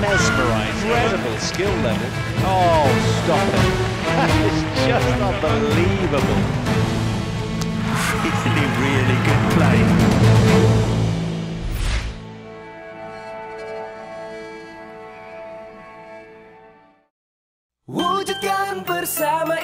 mesmerising. Incredible skill level. Oh, stop it. That is just unbelievable. It's a really good play. Wujudkan bersama